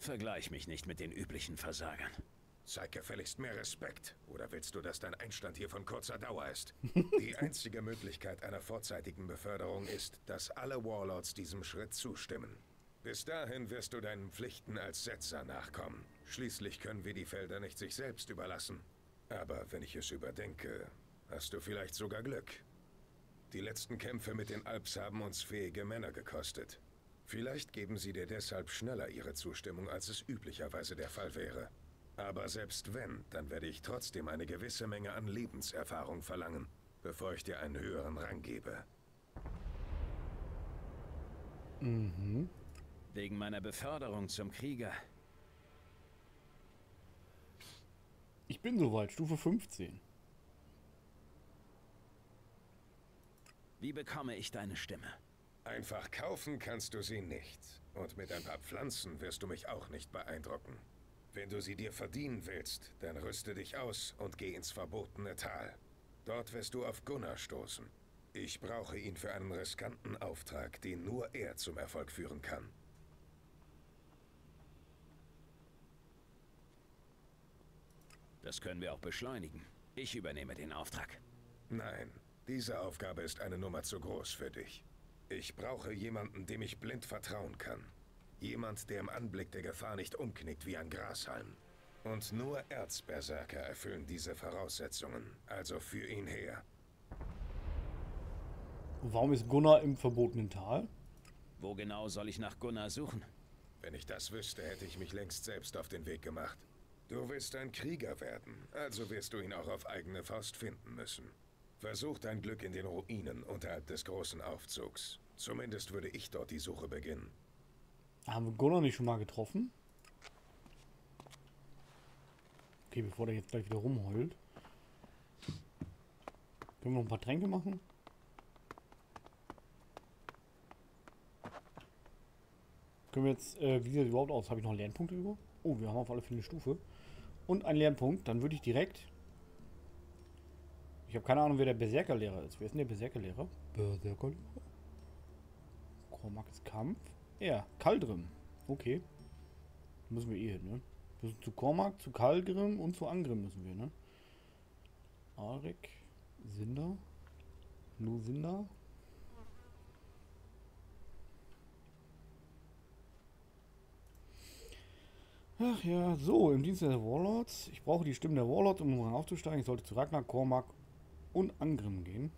Vergleich mich nicht mit den üblichen Versagern. Zeig gefälligst mehr Respekt. Oder willst du, dass dein Einstand hier von kurzer Dauer ist? Die einzige Möglichkeit einer vorzeitigen Beförderung ist, dass alle Warlords diesem Schritt zustimmen. Bis dahin wirst du deinen Pflichten als Setzer nachkommen. Schließlich können wir die Felder nicht sich selbst überlassen. Aber wenn ich es überdenke, hast du vielleicht sogar Glück. Die letzten Kämpfe mit den Alps haben uns fähige Männer gekostet. Vielleicht geben sie dir deshalb schneller ihre Zustimmung, als es üblicherweise der Fall wäre. Aber selbst wenn, dann werde ich trotzdem eine gewisse Menge an Lebenserfahrung verlangen, bevor ich dir einen höheren Rang gebe. Mhm. Wegen meiner Beförderung zum Krieger. Ich bin soweit, Stufe 15. Wie bekomme ich deine Stimme? Einfach kaufen kannst du sie nicht. Und mit ein paar Pflanzen wirst du mich auch nicht beeindrucken. Wenn du sie dir verdienen willst, dann rüste dich aus und geh ins verbotene Tal. Dort wirst du auf Gunnar stoßen. Ich brauche ihn für einen riskanten Auftrag, den nur er zum Erfolg führen kann. Das können wir auch beschleunigen. Ich übernehme den Auftrag. Nein, diese Aufgabe ist eine Nummer zu groß für dich. Ich brauche jemanden, dem ich blind vertrauen kann. Jemand, der im Anblick der Gefahr nicht umknickt wie ein Grashalm. Und nur Erzberserker erfüllen diese Voraussetzungen. Also für ihn her. Warum ist Gunnar im verbotenen Tal? Wo genau soll ich nach Gunnar suchen? Wenn ich das wüsste, hätte ich mich längst selbst auf den Weg gemacht. Du willst ein Krieger werden, also wirst du ihn auch auf eigene Faust finden müssen. Versuch dein Glück in den Ruinen unterhalb des großen Aufzugs. Zumindest würde ich dort die Suche beginnen. Haben wir Gunnar nicht schon mal getroffen? Okay, bevor der jetzt gleich wieder rumheult. Können wir noch ein paar Tränke machen? Können wir jetzt, äh, wie sieht das überhaupt aus? Habe ich noch Lernpunkte über? Oh, wir haben auf alle Fälle eine Stufe. Und einen Lernpunkt. Dann würde ich direkt... Ich habe keine Ahnung, wer der Berserkerlehrer ist. Wer ist denn der Berserkerlehrer? Berserkerlehrer? Kormax Kampf? Ja, Kaldrim. Okay. Müssen wir eh hin, ne? Zu Kormak, zu Kaldrim und zu Angrim müssen wir, ne? Arik, Sinder, Lusinda. Ach ja, so, im Dienst der Warlords. Ich brauche die Stimmen der Warlords, um aufzusteigen. Ich sollte zu Ragnar, Kormak und Angrim gehen.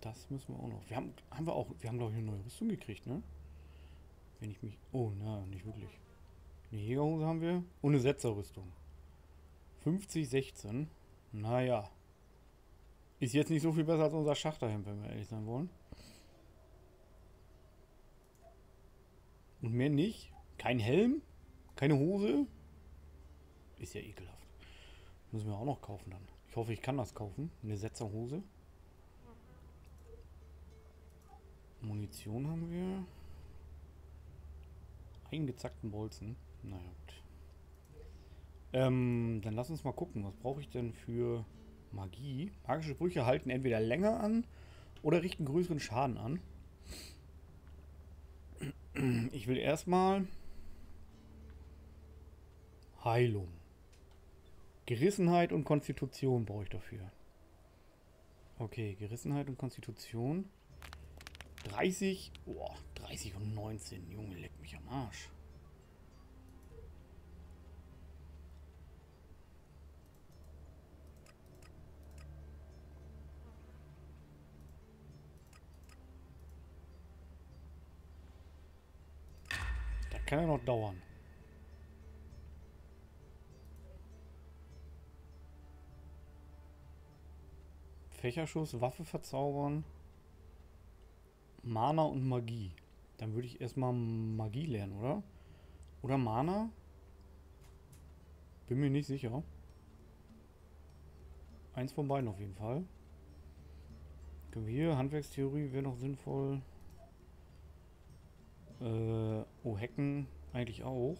Das müssen wir auch noch. Wir haben, haben wir auch, wir haben glaube ich eine neue Rüstung gekriegt, ne? Wenn ich mich. Oh, na, nicht wirklich. Eine Jägerhose haben wir und eine Setzerrüstung. 50, 16. Naja. Ist jetzt nicht so viel besser als unser Schachterhemd, wenn wir ehrlich sein wollen. Und mehr nicht. Kein Helm, keine Hose. Ist ja ekelhaft. Müssen wir auch noch kaufen dann. Ich hoffe, ich kann das kaufen. Eine Setzerhose. Munition haben wir. Eingezackten Bolzen. Naja, gut. Ähm, dann lass uns mal gucken. Was brauche ich denn für Magie? Magische Sprüche halten entweder länger an oder richten größeren Schaden an. Ich will erstmal Heilung. Gerissenheit und Konstitution brauche ich dafür. Okay, Gerissenheit und Konstitution. 30. Boah, 30 und 19. Junge, leck mich am Arsch. Kann ja noch dauern. Fächerschuss, Waffe verzaubern. Mana und Magie. Dann würde ich erstmal Magie lernen, oder? Oder Mana? Bin mir nicht sicher. Eins von beiden auf jeden Fall. Können wir hier, Handwerkstheorie wäre noch sinnvoll. Äh, oh, Hacken eigentlich auch.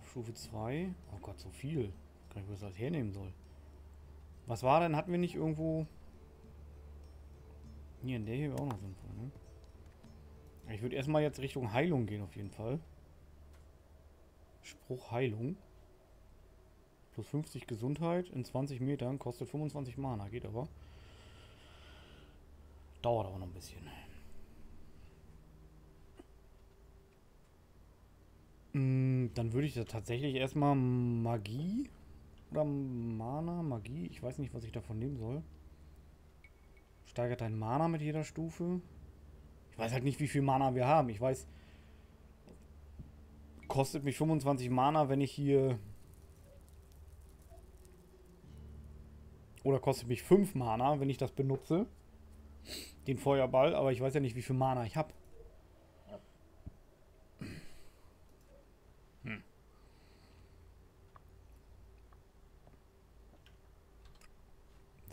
Auf Stufe 2. Oh Gott, so viel. Kann ich was das hernehmen soll. Was war denn? Hatten wir nicht irgendwo... Hier, in der hier wäre auch noch sinnvoll, ne? Ich würde erstmal jetzt Richtung Heilung gehen, auf jeden Fall. Spruch Heilung. Plus 50 Gesundheit in 20 Metern. Kostet 25 Mana, geht aber. Dauert aber noch ein bisschen. Mm, Dann würde ich da tatsächlich erstmal Magie oder Mana, Magie, ich weiß nicht, was ich davon nehmen soll. Steigert dein Mana mit jeder Stufe. Ich weiß halt nicht, wie viel Mana wir haben. Ich weiß, kostet mich 25 Mana, wenn ich hier... Oder kostet mich 5 Mana, wenn ich das benutze. Den Feuerball, aber ich weiß ja nicht, wie viel Mana ich habe.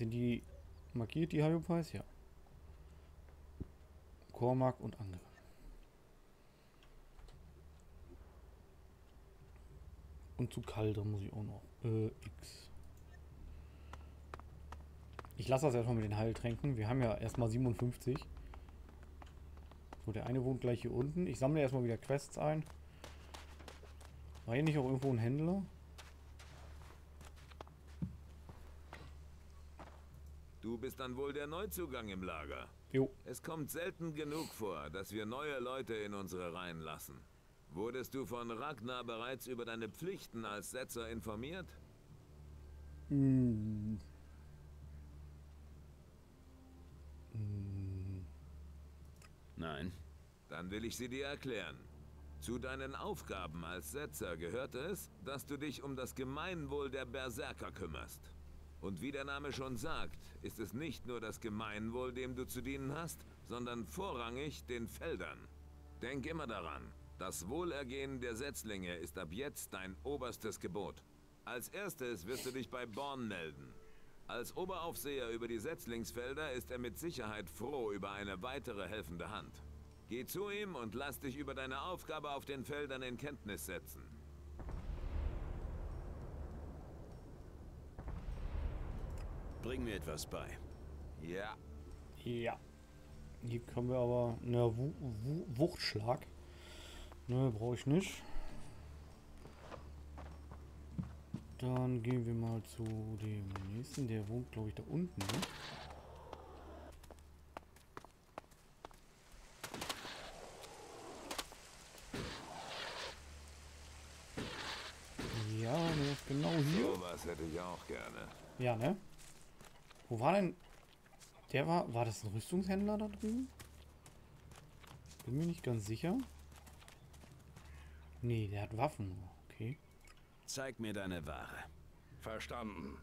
Sind die markiert, die Hayopais? Ja. Cormac und andere. Und zu Kaldra muss ich auch noch. Äh, X. Ich lasse das erstmal mit den Heiltränken. Wir haben ja erstmal 57. So, der eine wohnt gleich hier unten. Ich sammle erstmal wieder Quests ein. War hier nicht auch irgendwo ein Händler? Du bist dann wohl der Neuzugang im Lager. Jo. Es kommt selten genug vor, dass wir neue Leute in unsere Reihen lassen. Wurdest du von Ragnar bereits über deine Pflichten als Setzer informiert? Mm. Mm. Nein. Dann will ich sie dir erklären. Zu deinen Aufgaben als Setzer gehört es, dass du dich um das Gemeinwohl der Berserker kümmerst. Und wie der Name schon sagt, ist es nicht nur das Gemeinwohl, dem du zu dienen hast, sondern vorrangig den Feldern. Denk immer daran, das Wohlergehen der Setzlinge ist ab jetzt dein oberstes Gebot. Als erstes wirst du dich bei Born melden. Als Oberaufseher über die Setzlingsfelder ist er mit Sicherheit froh über eine weitere helfende Hand. Geh zu ihm und lass dich über deine Aufgabe auf den Feldern in Kenntnis setzen. Bring mir etwas bei. Ja, Ja. Hier können wir aber. Ne, Wu Wu Wuchtschlag. Ne, brauche ich nicht. Dann gehen wir mal zu dem nächsten. Der wohnt, glaube ich, da unten. Ne? Ja, genau hier. sowas hätte ich auch gerne. Ja, ne? Wo war denn... Der war... War das ein Rüstungshändler da drüben? Bin mir nicht ganz sicher. Nee, der hat Waffen. Okay. Zeig mir deine Ware. Verstanden.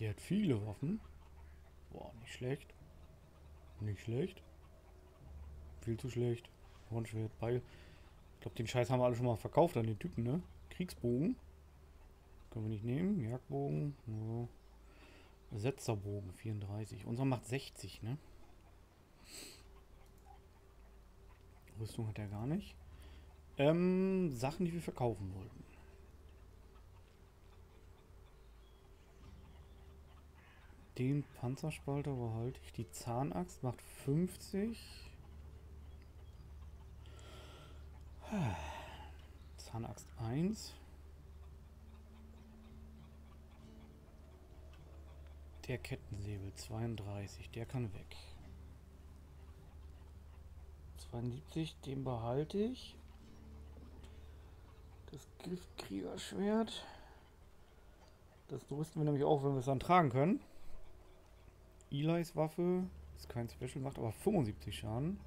Der hat viele Waffen. Boah, nicht schlecht. Nicht schlecht. Viel zu schlecht. Hornschwert, Beil. Ich glaube, den Scheiß haben wir alle schon mal verkauft an den Typen, ne? Kriegsbogen. Können wir nicht nehmen. Jagdbogen. Ja. Setzerbogen 34. Unser macht 60, ne? Rüstung hat er gar nicht. Ähm, Sachen, die wir verkaufen wollten. Den Panzerspalter behalte ich. Die Zahnaxt macht 50. Zahnaxt 1. Der Kettensäbel 32. Der kann weg. 72, den behalte ich. Das Giftkriegerschwert. Das rüsten wir nämlich auch, wenn wir es dann tragen können. Eli's Waffe ist kein Special, macht aber 75 Schaden.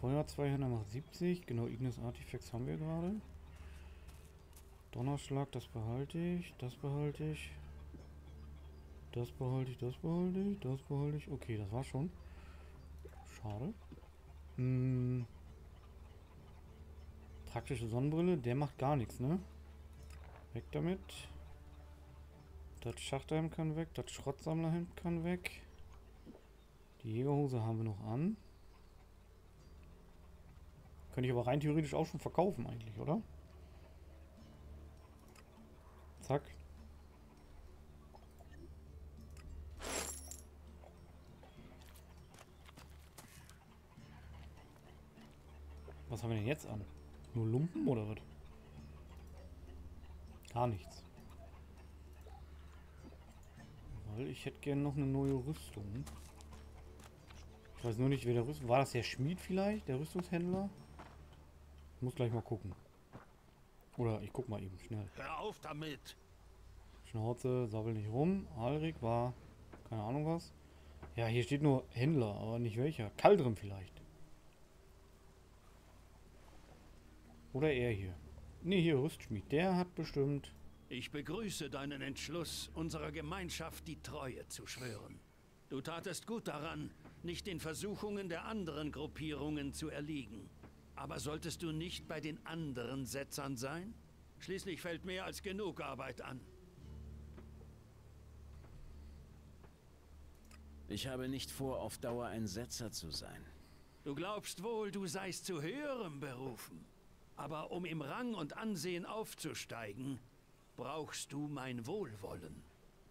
Feuer Zweihänder macht 70. Genau, Ignis Artifacts haben wir gerade. Donnerschlag, das behalte ich. Das behalte ich. Das behalte ich, das behalte ich, das behalte ich. Okay, das war schon. Schade. Hm. Praktische Sonnenbrille, der macht gar nichts, ne? Weg damit. Das Schachterhemd kann weg, das Schrottsammlerhemd kann weg. Die Jägerhose haben wir noch an. Könnte ich aber rein theoretisch auch schon verkaufen eigentlich, oder? Zack. Was haben wir denn jetzt an? Nur Lumpen oder was? Gar nichts. Weil ich hätte gerne noch eine neue Rüstung. Ich weiß nur nicht, wer der Rüstung... War das der Schmied vielleicht? Der Rüstungshändler? Ich muss gleich mal gucken. Oder ich guck mal eben schnell. Hör auf damit! Schnauze, sabbel nicht rum. Alrik war... Keine Ahnung was. Ja, hier steht nur Händler, aber nicht welcher. Kaldrim vielleicht. Oder er hier. Ne, hier Rüstschmied. Der hat bestimmt... Ich begrüße deinen Entschluss, unserer Gemeinschaft die Treue zu schwören. Du tatest gut daran, nicht den Versuchungen der anderen Gruppierungen zu erliegen. Aber solltest du nicht bei den anderen Setzern sein? Schließlich fällt mehr als genug Arbeit an. Ich habe nicht vor, auf Dauer ein Setzer zu sein. Du glaubst wohl, du seist zu höherem berufen. Aber um im Rang und Ansehen aufzusteigen, brauchst du mein Wohlwollen.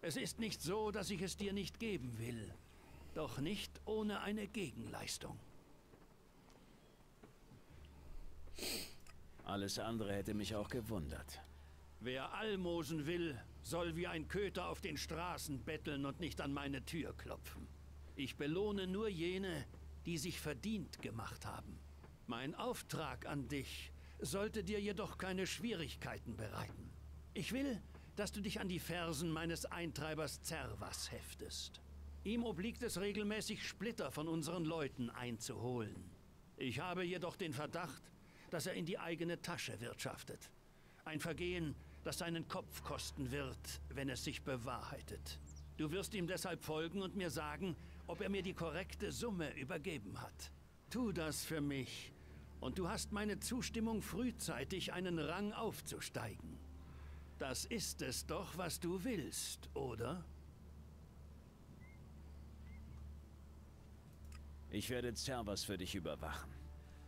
Es ist nicht so, dass ich es dir nicht geben will. Doch nicht ohne eine Gegenleistung. Alles andere hätte mich auch gewundert. Wer Almosen will, soll wie ein Köter auf den Straßen betteln und nicht an meine Tür klopfen. Ich belohne nur jene, die sich verdient gemacht haben. Mein Auftrag an dich sollte dir jedoch keine Schwierigkeiten bereiten. Ich will, dass du dich an die Fersen meines Eintreibers Zervas heftest. Ihm obliegt es regelmäßig, Splitter von unseren Leuten einzuholen. Ich habe jedoch den Verdacht, dass er in die eigene Tasche wirtschaftet. Ein Vergehen, das seinen Kopf kosten wird, wenn es sich bewahrheitet. Du wirst ihm deshalb folgen und mir sagen, ob er mir die korrekte Summe übergeben hat. Tu das für mich, und du hast meine Zustimmung frühzeitig einen Rang aufzusteigen. Das ist es doch, was du willst, oder? Ich werde Zervas für dich überwachen.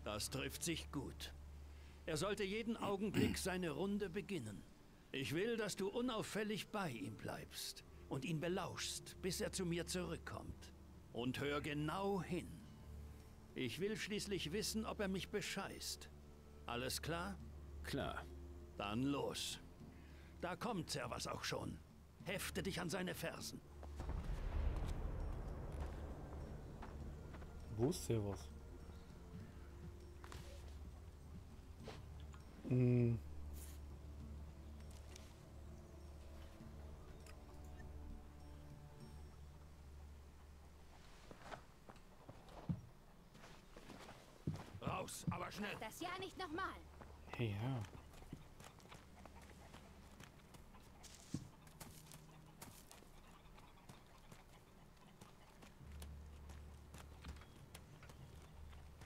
Das trifft sich gut. Er sollte jeden Augenblick seine Runde beginnen. Ich will, dass du unauffällig bei ihm bleibst und ihn belauschst, bis er zu mir zurückkommt. Und hör genau hin. Ich will schließlich wissen, ob er mich bescheißt. Alles klar? Klar. Dann los. Da kommt Servas auch schon. Hefte dich an seine Fersen. Wo ist Servus? Hm. Raus, aber schnell. Das ja nicht nochmal. Ja.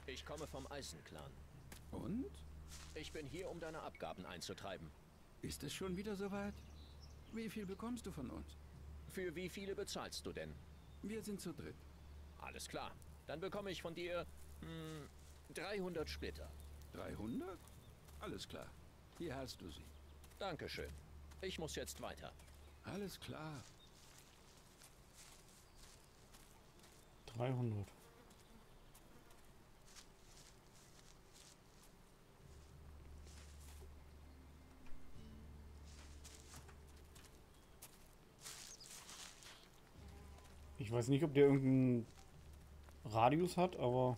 Ich komme vom Eisenclan. Und? Ich bin hier, um deine Abgaben einzutreiben. Ist es schon wieder soweit? Wie viel bekommst du von uns? Für wie viele bezahlst du denn? Wir sind zu dritt. Alles klar. Dann bekomme ich von dir hm, 300 Splitter. 300? Alles klar. Hier hast du sie. Dankeschön. Ich muss jetzt weiter. Alles klar. 300. Ich weiß nicht, ob der irgendeinen Radius hat, aber...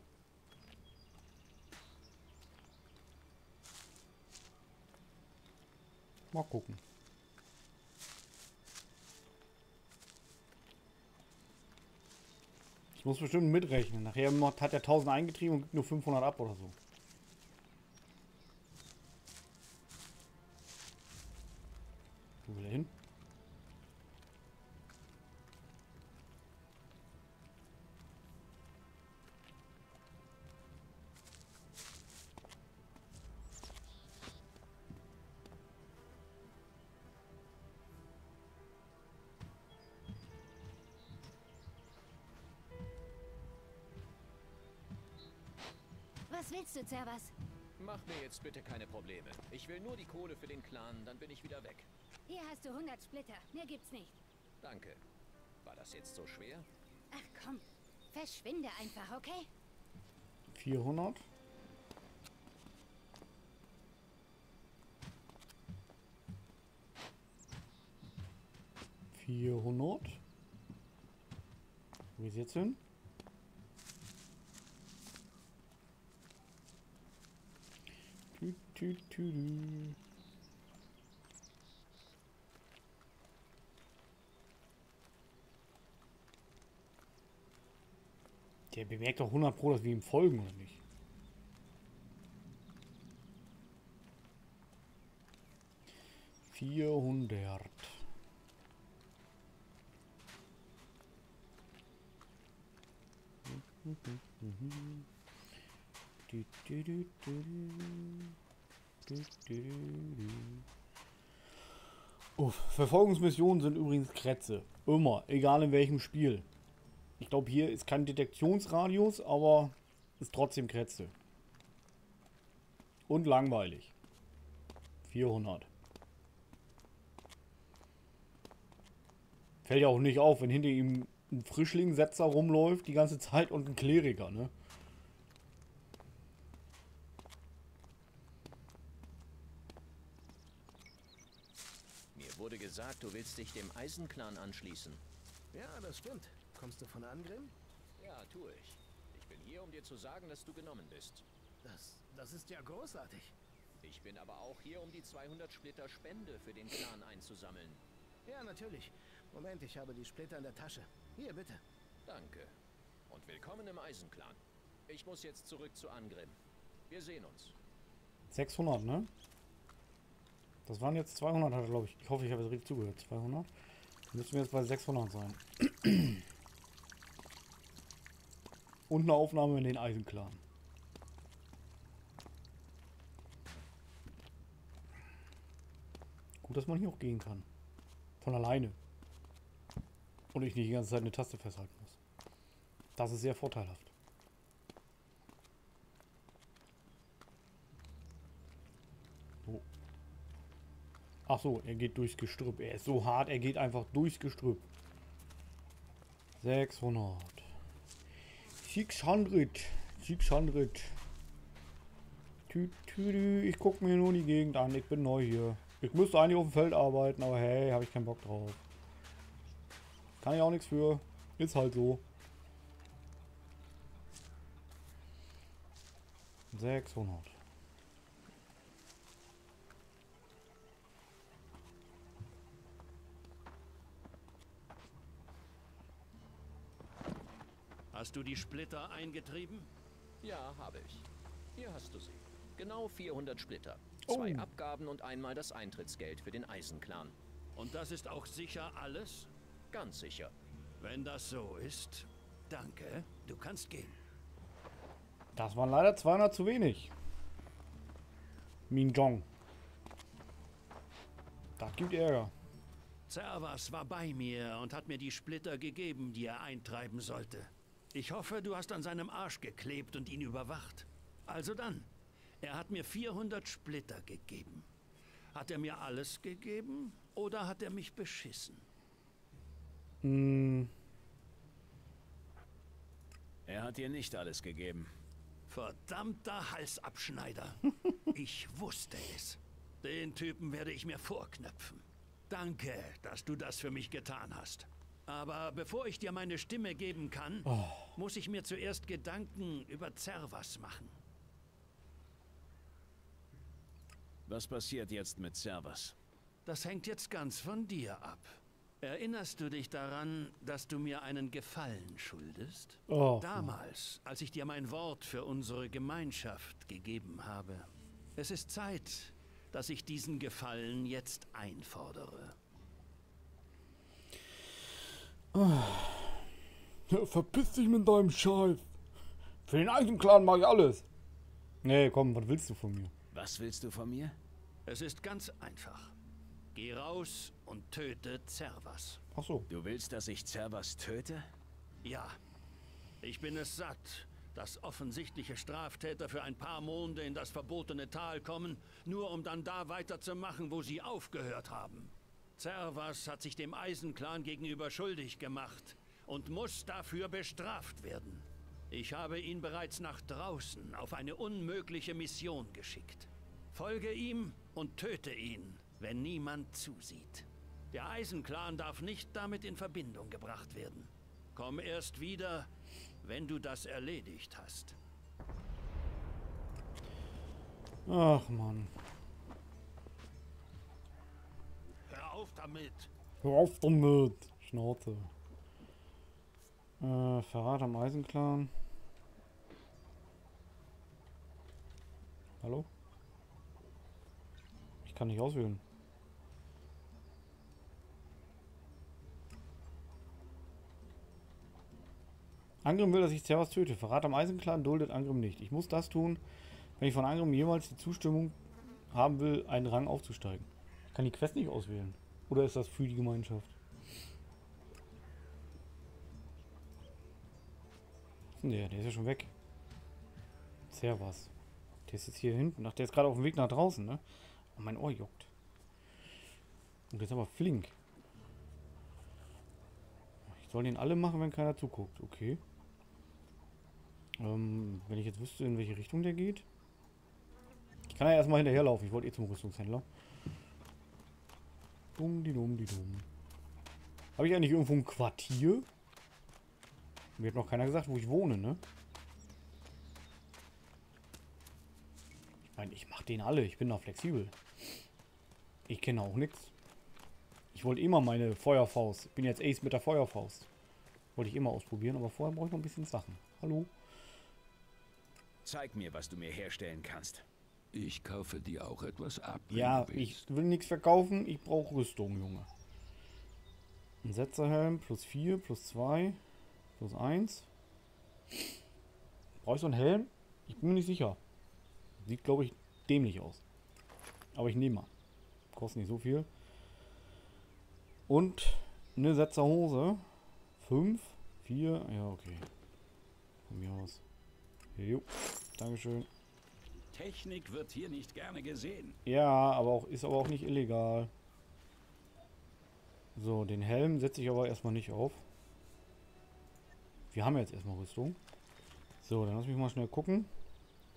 Mal gucken. Ich muss bestimmt mitrechnen. Nachher hat er 1000 eingetrieben und gibt nur 500 ab oder so. Was willst du, Zervas? Mach mir jetzt bitte keine Probleme. Ich will nur die Kohle für den Clan, dann bin ich wieder weg. Hier hast du 100 Splitter. Mehr gibt's nicht. Danke. War das jetzt so schwer? Ach komm, verschwinde einfach, okay? 400. Vierhundert. Wo geht's jetzt hin? Tü, tü, tü. Der bemerkt doch 100 Pro, dass wir ihm folgen, oder nicht? Vierhundert. Du, Uff, Verfolgungsmissionen sind übrigens Krätze. Immer, egal in welchem Spiel. Ich glaube, hier ist kein Detektionsradius, aber ist trotzdem Krätze. Und langweilig. 400. Fällt ja auch nicht auf, wenn hinter ihm ein Frischlingsetzer rumläuft die ganze Zeit und ein Kleriker, ne? Mir wurde gesagt, du willst dich dem Eisenclan anschließen. Ja, das stimmt. Kommst du von Angrim? Ja, tue ich. Ich bin hier, um dir zu sagen, dass du genommen bist. Das, das ist ja großartig. Ich bin aber auch hier, um die 200 Splitter Spende für den Clan einzusammeln. Ja, natürlich. Moment, ich habe die Splitter in der Tasche. Hier, bitte. Danke. Und willkommen im Eisenclan. Ich muss jetzt zurück zu Angrim. Wir sehen uns. 600, ne? Das waren jetzt 200, hat er, glaube ich. Ich hoffe, ich habe jetzt richtig zugehört. 200. Dann müssen wir jetzt bei 600 sein. Und eine Aufnahme in den Eisenclan. Gut, dass man hier auch gehen kann. Von alleine. Und ich nicht die ganze Zeit eine Taste festhalten muss. Das ist sehr vorteilhaft. Ach so, er geht durchs Gestrüpp. Er ist so hart, er geht einfach durchs Gestrüpp. 600. 600. 600. Tü, tü, tü. Ich gucke mir nur die Gegend an. Ich bin neu hier. Ich müsste eigentlich auf dem Feld arbeiten, aber hey, habe ich keinen Bock drauf. Kann ich auch nichts für. Ist halt so. 600. Hast du die Splitter eingetrieben? Ja, habe ich. Hier hast du sie. Genau 400 Splitter. Zwei Oh. Abgaben und einmal das Eintrittsgeld für den Eisenclan. Und das ist auch sicher alles? Ganz sicher. Wenn das so ist, danke. Du kannst gehen. Das waren leider 200 zu wenig. Min Jong. Das gibt Ärger. Zervas war bei mir und hat mir die Splitter gegeben, die er eintreiben sollte. Ich hoffe, du hast an seinem Arsch geklebt und ihn überwacht. Also dann, er hat mir 400 Splitter gegeben. Hat er mir alles gegeben oder hat er mich beschissen? Hm, Er hat dir nicht alles gegeben. Verdammter Halsabschneider. Ich wusste es. Den Typen werde ich mir vorknöpfen. Danke, dass du das für mich getan hast. Aber bevor ich dir meine Stimme geben kann, muss ich mir zuerst Gedanken über Zervas machen. Was passiert jetzt mit Servas? Das hängt jetzt ganz von dir ab. Erinnerst du dich daran, dass du mir einen Gefallen schuldest? Oh. Damals, als ich dir mein Wort für unsere Gemeinschaft gegeben habe. Es ist Zeit, dass ich diesen Gefallen jetzt einfordere. Ja, verpiss dich mit deinem Scheiß. Für den eigenen Clan mache ich alles. Nee, komm, was willst du von mir? Was willst du von mir? Es ist ganz einfach. Geh raus und töte Zervas. Ach so. Du willst, dass ich Servas töte? Ja, ich bin es satt, dass offensichtliche Straftäter für ein paar Monde in das verbotene Tal kommen, nur um dann da weiterzumachen, wo sie aufgehört haben. Zervas hat sich dem Eisenclan gegenüber schuldig gemacht und muss dafür bestraft werden. Ich habe ihn bereits nach draußen auf eine unmögliche Mission geschickt. Folge ihm und töte ihn, wenn niemand zusieht. Der Eisenclan darf nicht damit in Verbindung gebracht werden. Komm erst wieder, wenn du das erledigt hast. Ach Mann. Hör auf damit! Hör auf damit! Schnauze. Äh, Verrat am Eisenclan. Hallo? Ich kann nicht auswählen. Angrim will, dass ich Zervas töte. Verrat am Eisenclan duldet Angrim nicht. Ich muss das tun, wenn ich von Angrim jemals die Zustimmung haben will, einen Rang aufzusteigen. Ich kann die Quest nicht auswählen. Oder ist das für die Gemeinschaft? Denn der? Ist ja schon weg. Servas. Der ist jetzt hier hinten. Ach, der ist gerade auf dem Weg nach draußen, ne? Oh, mein Ohr juckt. Und der ist aber flink. Ich soll den alle machen, wenn keiner zuguckt. Okay. Ähm, wenn ich jetzt wüsste, in welche Richtung der geht. Ich kann ja erstmal hinterherlaufen. Ich wollte eh zum Rüstungshändler. Dumm, die dumm, die dumm. Habe ich eigentlich irgendwo ein Quartier? Mir hat noch keiner gesagt, wo ich wohne, ne? Ich meine, ich mache den alle. Ich bin da flexibel. Ich kenne auch nichts. Ich wollte immer meine Feuerfaust. Ich bin jetzt Ace mit der Feuerfaust. Wollte ich immer ausprobieren, aber vorher brauche ich noch ein bisschen Sachen. Hallo? Zeig mir, was du mir herstellen kannst. Ich kaufe dir auch etwas ab. Ja, ich will nichts verkaufen. Ich brauche Rüstung, Junge. Ein Setzerhelm plus 4, plus 2, plus 1. Brauche ich so einen Helm? Ich bin mir nicht sicher. Sieht, glaube ich, dämlich aus. Aber ich nehme mal. Kostet nicht so viel. Und eine Setzerhose. 5, 4, ja, okay. Von mir aus. Jo, Dankeschön. Technik wird hier nicht gerne gesehen. Ja, aber auch ist aber auch nicht illegal. So, den Helm setze ich aber erstmal nicht auf. Wir haben jetzt erstmal Rüstung. So, dann lass mich mal schnell gucken.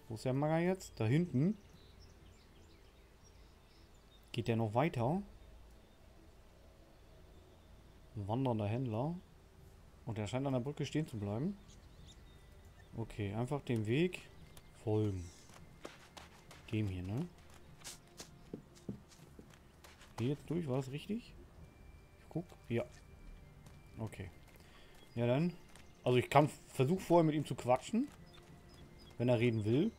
Wo ist der Mager jetzt? Da hinten. Geht der noch weiter? Ein wandernder Händler. Und der scheint an der Brücke stehen zu bleiben. Okay, einfach dem Weg folgen. Dem hier, ne? Hier jetzt durch, war das richtig? Ich guck. Ja. Okay. Ja dann. Also ich kann versuchen vorher mit ihm zu quatschen. Wenn er reden will.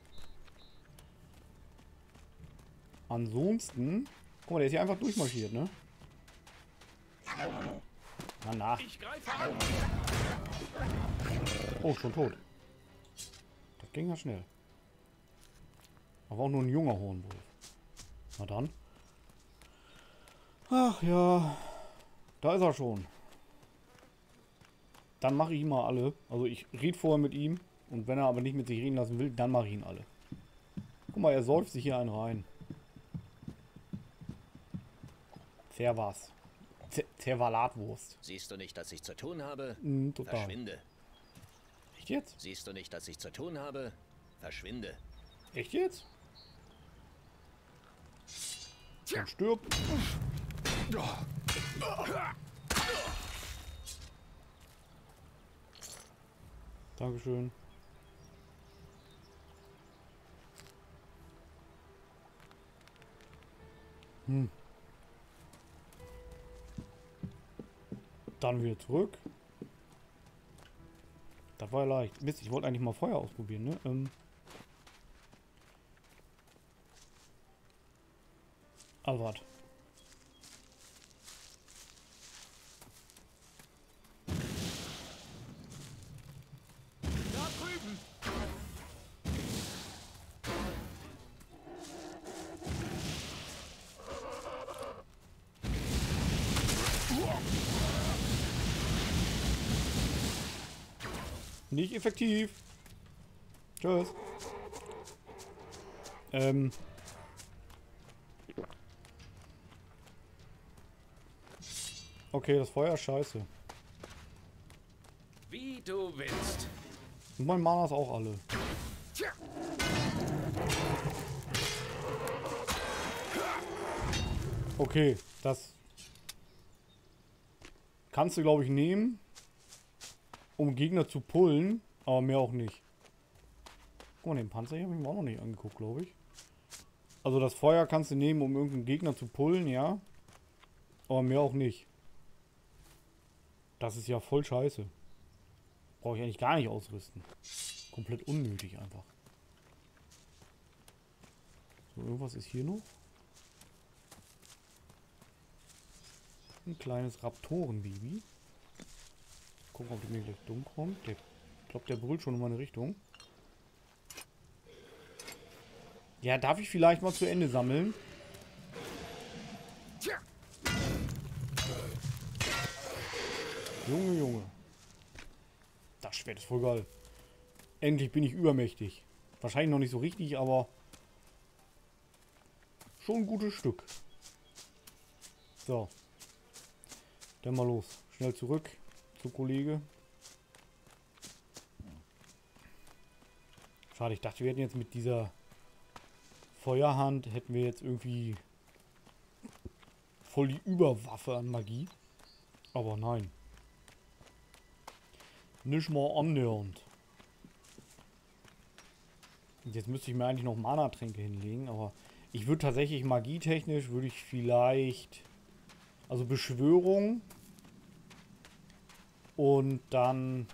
Ansonsten. Guck mal, der ist hier einfach durchmarschiert, ne? Na na. Ich greife an. Oh, schon tot. Das ging ja schnell. Aber auch nur ein junger Hornwolf. Na dann. Ach ja. Da ist er schon. Dann mache ich ihn mal alle. Also ich rede vorher mit ihm. Und wenn er aber nicht mit sich reden lassen will, dann mache ich ihn alle. Guck mal, er säuft sich hier einen rein. Servas. Z- Zervalatwurst. Siehst du nicht, dass ich zu tun habe? Mm, total. Verschwinde. Echt jetzt? Siehst du nicht, dass ich zu tun habe? Verschwinde. Echt jetzt? Dann stirb. Dankeschön. Hm. Dann wieder zurück. Das war ja leicht. Mist, ich wollte eigentlich mal Feuer ausprobieren, ne? Ähm. Da drüben. Nicht effektiv. Tschüss. Ähm. Okay, das Feuer ist scheiße. Wie du willst. Und mein Mana ist auch alle. Okay, das kannst du, glaube ich, nehmen, um Gegner zu pullen, aber mehr auch nicht. Guck mal, den Panzer hier habe ich mir auch noch nicht angeguckt, glaube ich. Also das Feuer kannst du nehmen, um irgendeinen Gegner zu pullen, ja. Aber mehr auch nicht. Das ist ja voll scheiße. Brauche ich eigentlich gar nicht ausrüsten. Komplett unnötig einfach. So, irgendwas ist hier noch. Ein kleines Raptorenbaby. Gucken, ob der mir gleich dumm kommt. Der, ich glaube, der brüllt schon in meine Richtung. Ja, darf ich vielleicht mal zu Ende sammeln? Junge, Junge. Das Schwert ist voll geil. Endlich bin ich übermächtig. Wahrscheinlich noch nicht so richtig, aber schon ein gutes Stück. So. Dann mal los. Schnell zurück zu Kollege. Schade, ich dachte, wir hätten jetzt mit dieser Feuerhand, hätten wir jetzt irgendwie voll die Überwaffe an Magie. Aber nein. Nicht mal annähernd. Jetzt müsste ich mir eigentlich noch Mana-Tränke hinlegen, aber ich würde tatsächlich magietechnisch, würde ich vielleicht, also Beschwörung und dann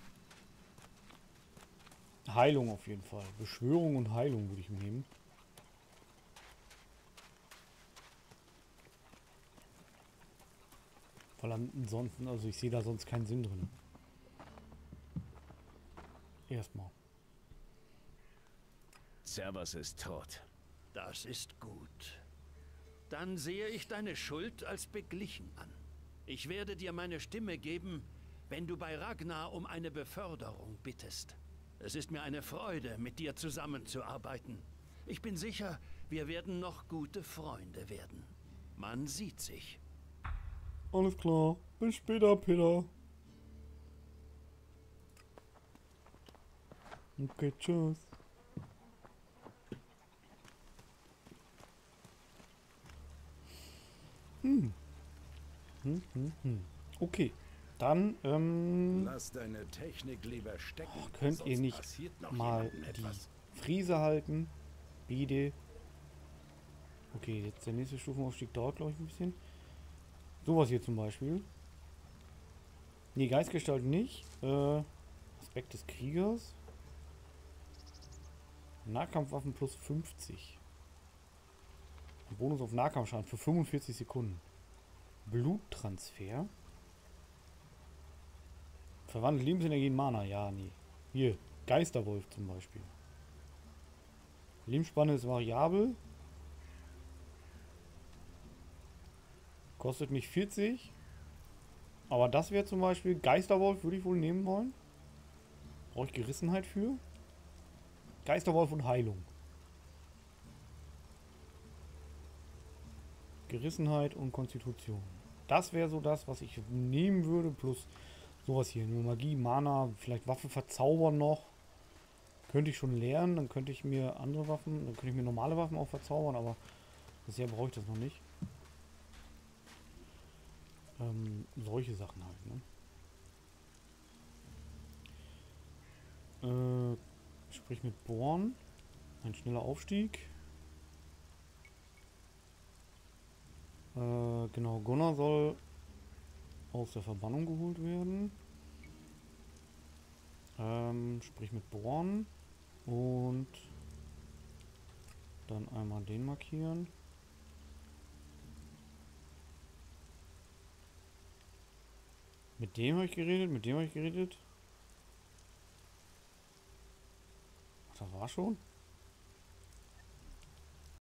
Heilung auf jeden Fall. Beschwörung und Heilung würde ich nehmen. Weil ansonsten, also ich sehe da sonst keinen Sinn drin. Erstmal. Servus ist tot. Das ist gut. Dann sehe ich deine Schuld als beglichen an. Ich werde dir meine Stimme geben, wenn du bei Ragnar um eine Beförderung bittest. Es ist mir eine Freude, mit dir zusammenzuarbeiten. Ich bin sicher, wir werden noch gute Freunde werden. Man sieht sich. Alles klar. Bis später, Peter. Okay, tschüss. Hm. Hm, hm, hm. Okay. Dann, ähm, Lass deine Technik lieber stecken. könnt ihr nicht mal die etwas. Friese halten. Biede. Okay, jetzt der nächste Stufenaufstieg dauert, glaube ich, ein bisschen. Sowas hier zum Beispiel. Nee, Geistgestalt nicht. Äh, Aspekt des Kriegers. Nahkampfwaffen plus 50. Ein Bonus auf Nahkampfschaden für 45 Sekunden. Bluttransfer. Verwandelt Lebensenergie in Mana. Ja, nee. Hier, Geisterwolf zum Beispiel. Lebensspanne ist variabel. Kostet mich 40. Aber das wäre zum Beispiel Geisterwolf, würde ich wohl nehmen wollen. Brauche ich Gerissenheit für? Geisterwolf und Heilung. Gerissenheit und Konstitution. Das wäre so das, was ich nehmen würde, plus sowas hier. Nur Magie, Mana, vielleicht Waffe verzaubern noch. Könnte ich schon lernen, dann könnte ich mir andere Waffen, dann könnte ich mir normale Waffen auch verzaubern, aber bisher brauche ich das noch nicht. Ähm, solche Sachen halt, ne? Äh, sprich mit Born. Ein schneller Aufstieg. Äh, genau, Gunnar soll aus der Verbannung geholt werden. Ähm, sprich mit Born. Und dann einmal den markieren. Mit dem habe ich geredet, mit dem habe ich geredet. Das war schon?